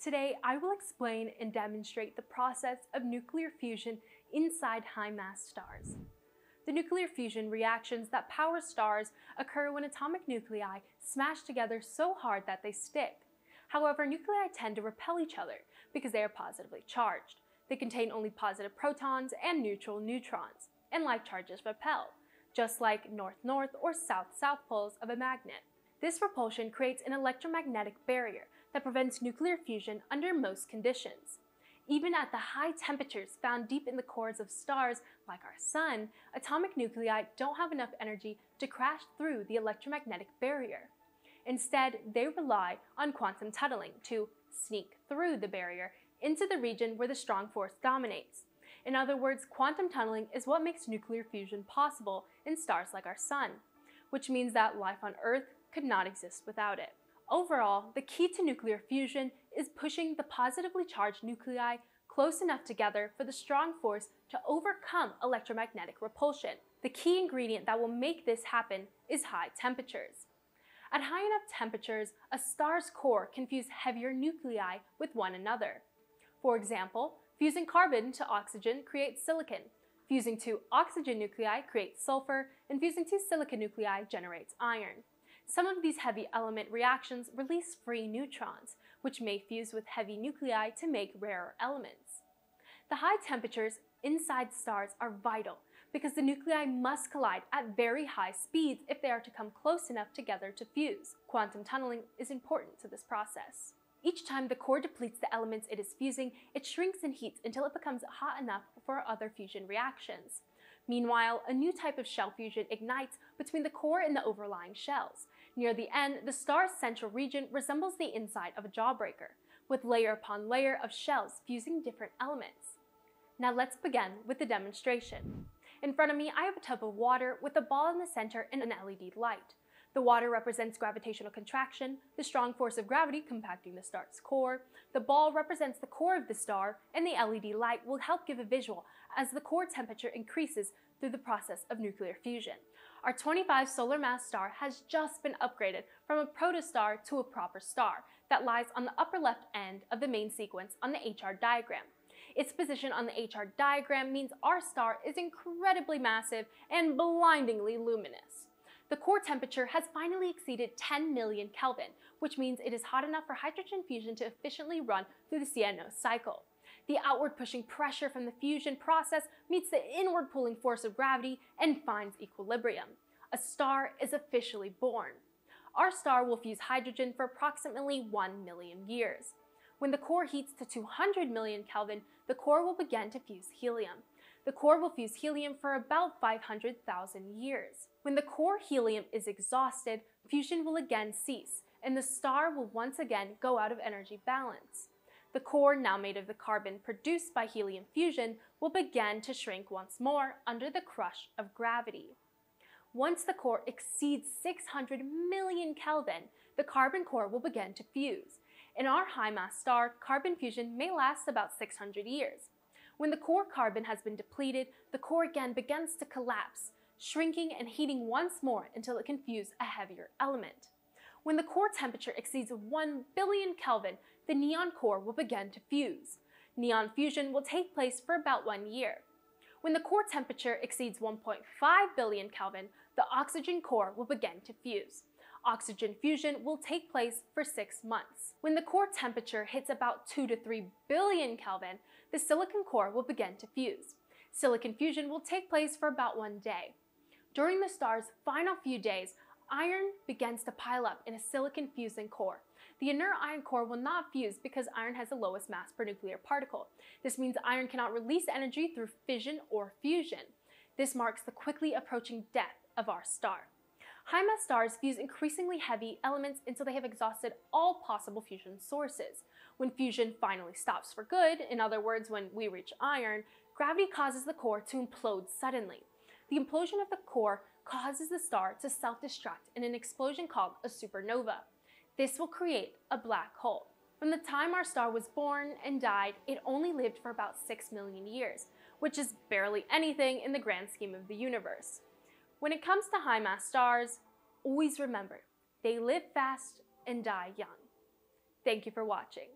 Today, I will explain and demonstrate the process of nuclear fusion inside high-mass stars. The nuclear fusion reactions that power stars occur when atomic nuclei smash together so hard that they stick. However, nuclei tend to repel each other because they are positively charged. They contain only positive protons and neutral neutrons, and like charges repel, just like north-north or south-south poles of a magnet. This repulsion creates an electromagnetic barrier that prevents nuclear fusion under most conditions. Even at the high temperatures found deep in the cores of stars like our Sun, atomic nuclei don't have enough energy to crash through the electromagnetic barrier. Instead, they rely on quantum tunneling to sneak through the barrier into the region where the strong force dominates. In other words, quantum tunneling is what makes nuclear fusion possible in stars like our Sun, which means that life on Earth could not exist without it. Overall, the key to nuclear fusion is pushing the positively charged nuclei close enough together for the strong force to overcome electromagnetic repulsion. The key ingredient that will make this happen is high temperatures. At high enough temperatures, a star's core can fuse heavier nuclei with one another. For example, fusing carbon to oxygen creates silicon, fusing two oxygen nuclei creates sulfur, and fusing two silicon nuclei generates iron. Some of these heavy element reactions release free neutrons, which may fuse with heavy nuclei to make rarer elements. The high temperatures inside stars are vital because the nuclei must collide at very high speeds if they are to come close enough together to fuse. Quantum tunneling is important to this process. Each time the core depletes the elements it is fusing, it shrinks and heats until it becomes hot enough for other fusion reactions. Meanwhile, a new type of shell fusion ignites between the core and the overlying shells. Near the end, the star's central region resembles the inside of a jawbreaker, with layer upon layer of shells fusing different elements. Now let's begin with the demonstration. In front of me, I have a tub of water with a ball in the center and an LED light. The water represents gravitational contraction, the strong force of gravity compacting the star's core. The ball represents the core of the star, and the LED light will help give a visual as the core temperature increases through the process of nuclear fusion. Our 25 solar mass star has just been upgraded from a protostar to a proper star that lies on the upper left end of the main sequence on the HR diagram. Its position on the HR diagram means our star is incredibly massive and blindingly luminous. The core temperature has finally exceeded 10 million Kelvin, which means it is hot enough for hydrogen fusion to efficiently run through the CNO cycle. The outward pushing pressure from the fusion process meets the inward pulling force of gravity and finds equilibrium. A star is officially born. Our star will fuse hydrogen for approximately 1 million years. When the core heats to 200 million Kelvin, the core will begin to fuse helium. The core will fuse helium for about 500,000 years. When the core helium is exhausted, fusion will again cease, and the star will once again go out of energy balance. The core, now made of the carbon produced by helium fusion, will begin to shrink once more under the crush of gravity. Once the core exceeds 600 million Kelvin, the carbon core will begin to fuse. In our high mass star, carbon fusion may last about 600 years. When the core carbon has been depleted, the core again begins to collapse, shrinking and heating once more until it can fuse a heavier element. When the core temperature exceeds 1 billion Kelvin, the neon core will begin to fuse. Neon fusion will take place for about one year. When the core temperature exceeds 1.5 billion Kelvin, the oxygen core will begin to fuse. Oxygen fusion will take place for six months. When the core temperature hits about 2 to 3 billion Kelvin, the silicon core will begin to fuse. Silicon fusion will take place for about one day. During the star's final few days, iron begins to pile up in a silicon fusing core. The inert iron core will not fuse because iron has the lowest mass per nuclear particle. This means iron cannot release energy through fission or fusion. This marks the quickly approaching death of our star. High mass stars fuse increasingly heavy elements until they have exhausted all possible fusion sources. When fusion finally stops for good, in other words, when we reach iron, gravity causes the core to implode suddenly. The implosion of the core causes the star to self-destruct in an explosion called a supernova. This will create a black hole. From the time our star was born and died, it only lived for about 6 million years, which is barely anything in the grand scheme of the universe. When it comes to high mass stars, always remember, they live fast and die young. Thank you for watching.